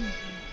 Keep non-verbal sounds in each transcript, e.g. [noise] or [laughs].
Mm-hmm.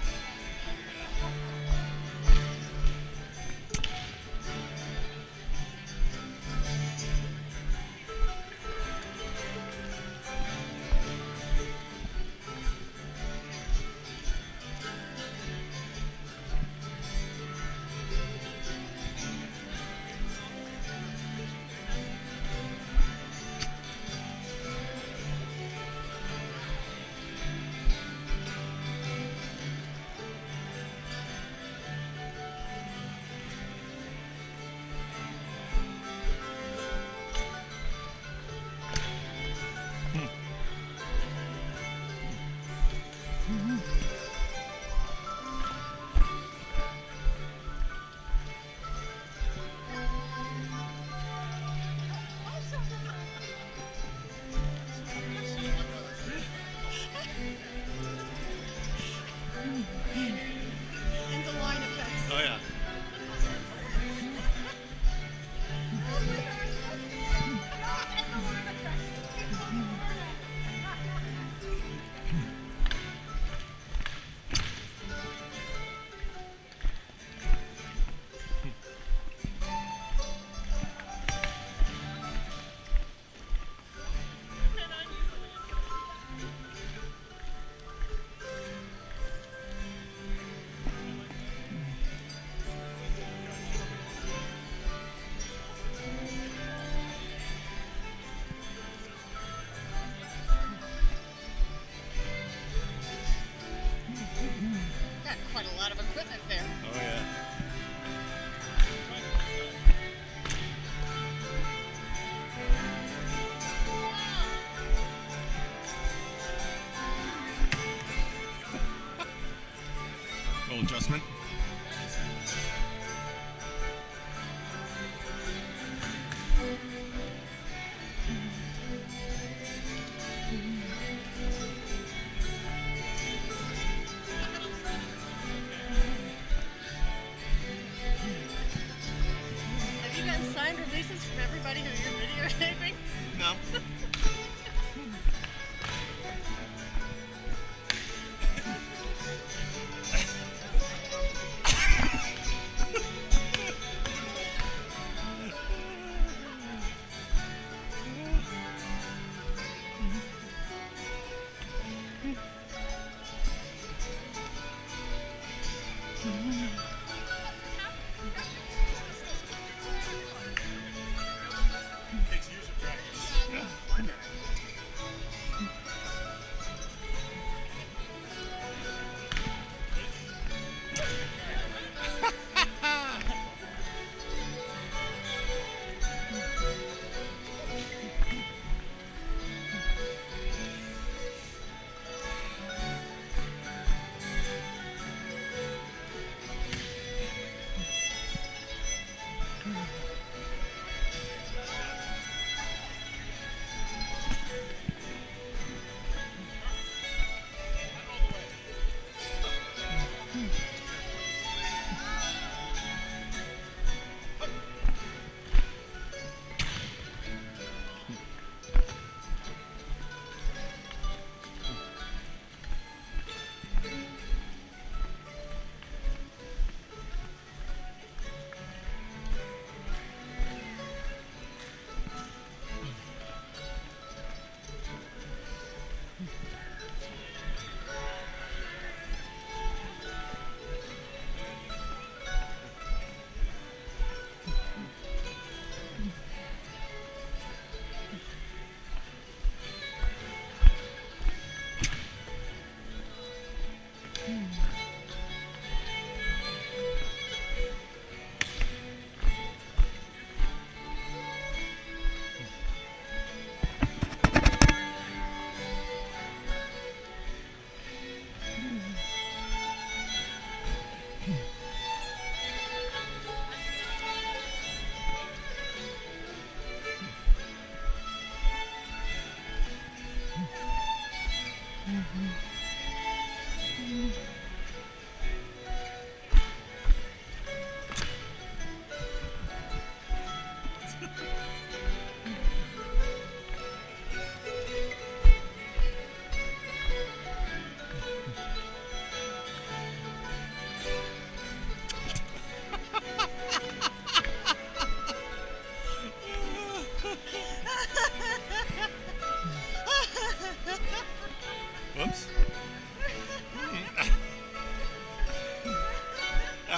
a lot of equipment there. Oh, yeah. [laughs] Little adjustment. Signed releases from everybody who you're [laughs] videotaping? No. [laughs]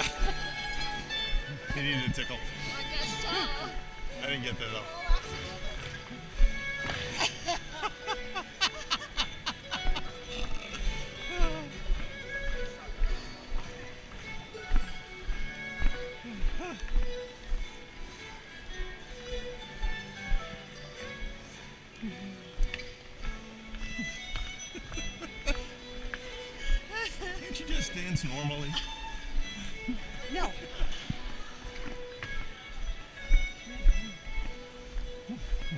[laughs] he needed a tickle. I guess so. I didn't get that though. Can't you just dance normally? Hmm.